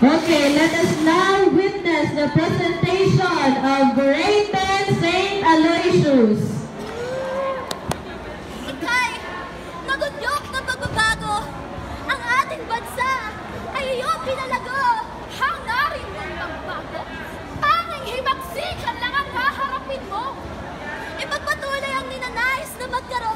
Okay, let us now witness the presentation of Brayton St. Aloysius. Ikay, nagudyok na pagbabago. Ang ating bansa ay iyong pinalago. Hangarin ng pagbago. Tanging himaksikan lang ang haharapin mo. Ipagpatuloy ang ninanais na magkaroon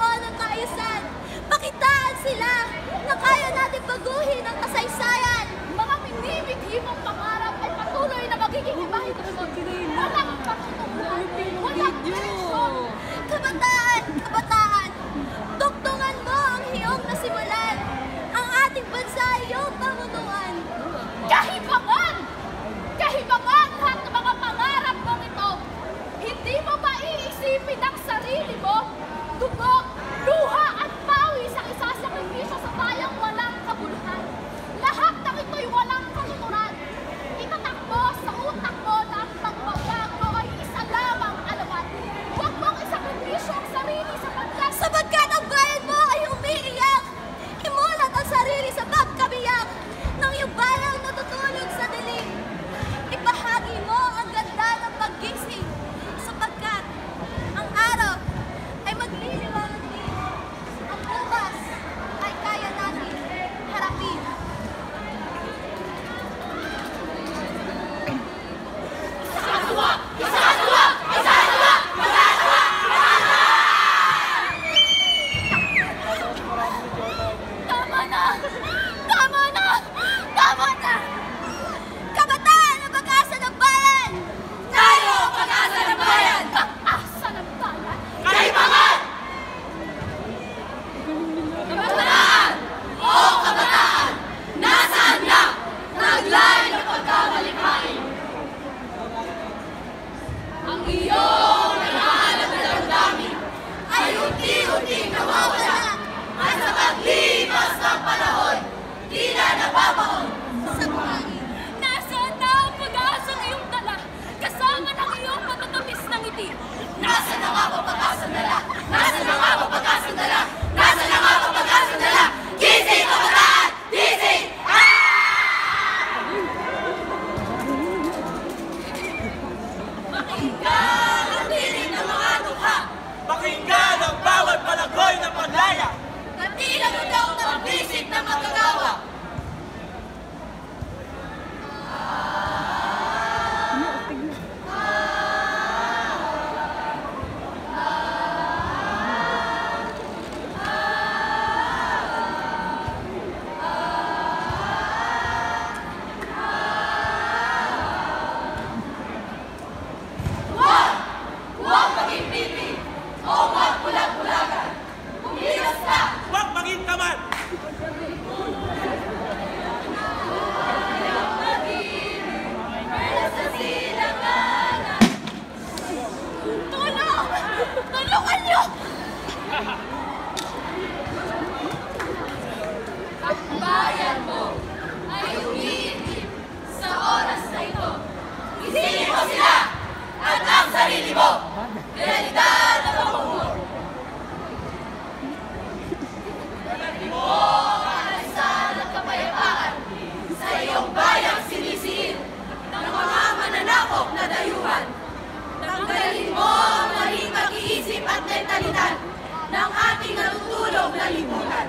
tinggal tuduh dan limbungan.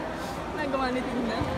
Nah, kemana tinggal?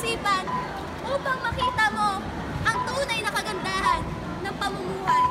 isipan upang makita mo ang tunay na kagandahan ng pamumuhay.